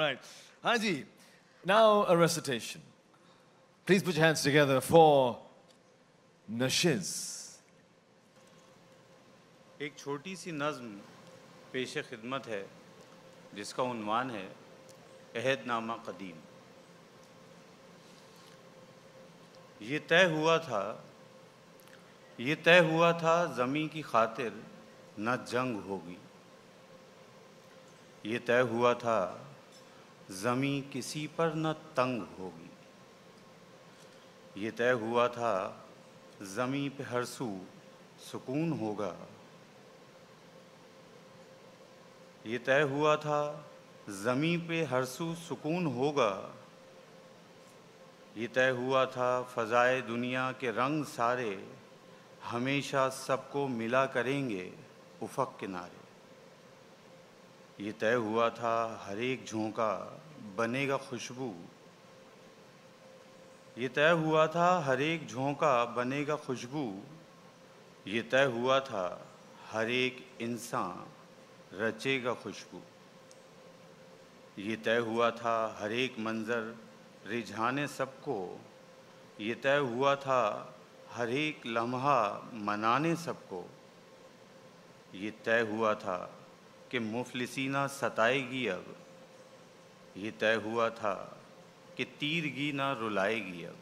right. Haji, now a recitation. Please put your hands together for Nashiz. एक छोटी सी नज़म पेश खिदमत है जिसका उन्वान है अहदनामा कदीम ये तय हुआ था ये तय हुआ था ज़मी की खातिर न जंग होगी ये तय हुआ था ज़मी किसी पर न तंग होगी। ये तय हुआ था, ज़मी पे हर सू सुकून होगा। ये तय हुआ था, ज़मी पे हर सू सुकून होगा। ये तय हुआ था, फ़ज़ाए दुनिया के रंग सारे हमेशा सबको मिला करेंगे उफ़क किनारे। ये तय हुआ था, हर एक झोंका बनेगा खुशबू। ये तय हुआ था, हर एक झोंका बनेगा खुशबू। ये तय हुआ था, हर एक इंसान रचेगा खुशबू। ये तय हुआ था, हर एक मंज़र रिझाने सबको। ये तय हुआ था, हर एक लम्हा मनाने सबको। ये तय हुआ था कि मुफलिसीना सताएगी अब। ये तय हुआ था कि तीरगी ना रुलाएगी अब।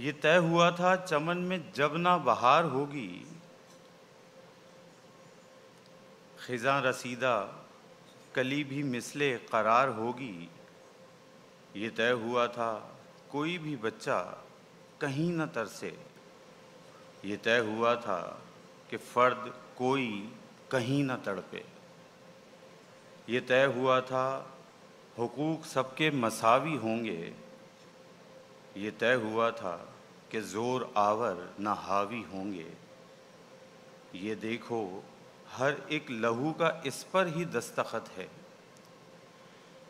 ये तय हुआ था चमन में जब ना बहार होगी। खिजा रसीदा, कली भी मिसले करार होगी। ये तय हुआ था कोई भी बच्चा कहीं न तरसे। ये तय हुआ था कि फ़र्द कोई कहीं ना तड़पे। ये तय हुआ था, हुकूक सबके मसावी होंगे। ये तय हुआ था कि ज़ोर आवर न हावी होंगे। ये देखो, हर एक लहू का इस पर ही दस्तखत है।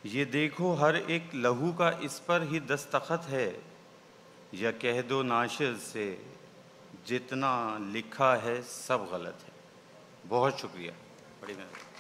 ये देखो, हर एक लहू का इस पर ही दस्तखत है। या कह दो नाशिर से जितना लिखा है सब गलत है। बहुत शुक्रिया। बड़ी मेहरबानी।